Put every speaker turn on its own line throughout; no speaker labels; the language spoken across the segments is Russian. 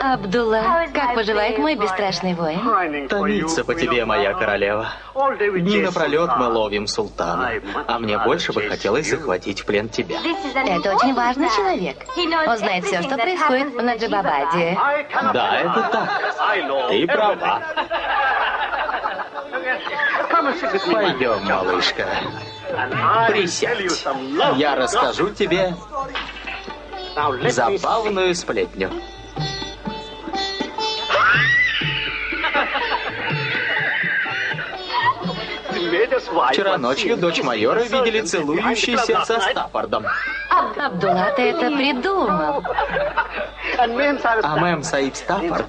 Абдулла, как поживает мой бесстрашный воин?
Томится по тебе, моя королева. Дни напролет мы ловим султана, а мне больше бы хотелось захватить в плен тебя.
Это очень важный человек. Он знает все, что происходит в Наджибабаде.
Да, это так. Ты права. Пойдем, малышка. Присядь. Я расскажу тебе забавную сплетню. Вчера ночью дочь майора видели целующийся со Стаффордом.
Абдулла, ты это придумал.
А мэм Саиб Стаффорд,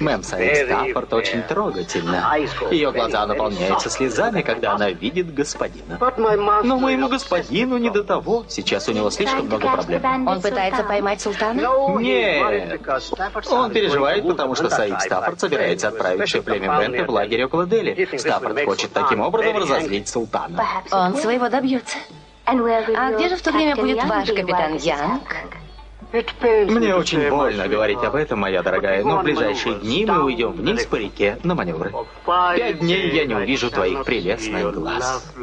мэм Саиб Стаффорд очень трогательна. Ее глаза наполняются слезами, когда она видит господина. Но моему господину не до того. Сейчас у него слишком много проблем.
Он пытается поймать султана?
Нет. Он переживает, потому что Саиб Стаффорд собирается отправить все племя Бента в лагерь около Дели. Стаффорд хочет таким образом разозлить султана.
Он своего добьется. А где же в то время будет ваш капитан Янг?
Мне очень больно говорить об этом, моя дорогая, но в ближайшие дни мы уйдем вниз по реке на маневры. Пять дней я не увижу твоих прелестных глаз.